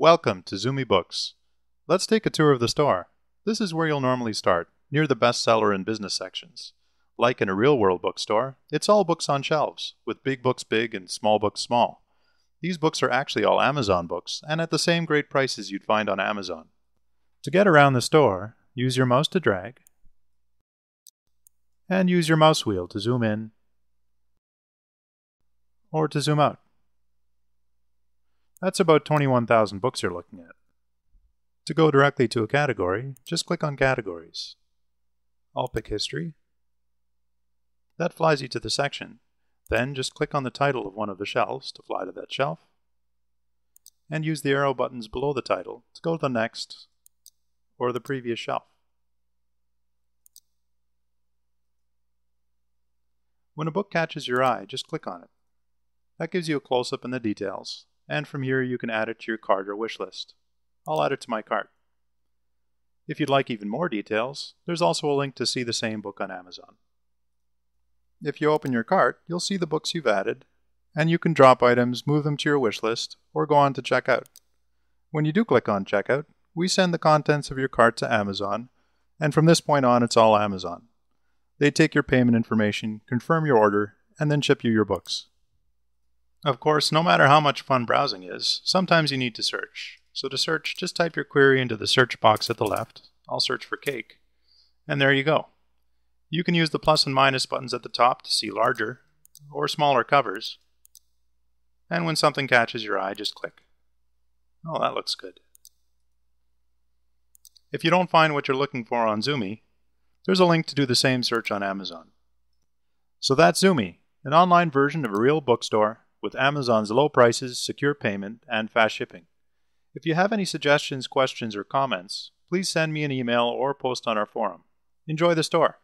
Welcome to Zoomii Books. Let's take a tour of the store. This is where you'll normally start, near the bestseller and business sections. Like in a real world bookstore, it's all books on shelves, with big books big and small books small. These books are actually all Amazon books, and at the same great prices you'd find on Amazon. To get around the store, use your mouse to drag, and use your mouse wheel to zoom in or to zoom out. That's about 21,000 books you're looking at. To go directly to a category, just click on Categories. I'll pick History. That flies you to the section. Then just click on the title of one of the shelves to fly to that shelf. And use the arrow buttons below the title to go to the next or the previous shelf. When a book catches your eye, just click on it. That gives you a close-up in the details, and from here you can add it to your cart or wish list. I'll add it to my cart. If you'd like even more details, there's also a link to see the same book on Amazon. If you open your cart, you'll see the books you've added, and you can drop items, move them to your wish list, or go on to checkout. When you do click on checkout, we send the contents of your cart to Amazon, and from this point on, it's all Amazon. They take your payment information, confirm your order, and then ship you your books. Of course, no matter how much fun browsing is, sometimes you need to search. So to search, just type your query into the search box at the left. I'll search for cake. And there you go. You can use the plus and minus buttons at the top to see larger or smaller covers. And when something catches your eye, just click. Oh, that looks good. If you don't find what you're looking for on Zoomii, there's a link to do the same search on Amazon. So that's Zoomii, an online version of a real bookstore with Amazon's low prices, secure payment, and fast shipping. If you have any suggestions, questions, or comments, please send me an email or post on our forum. Enjoy the store.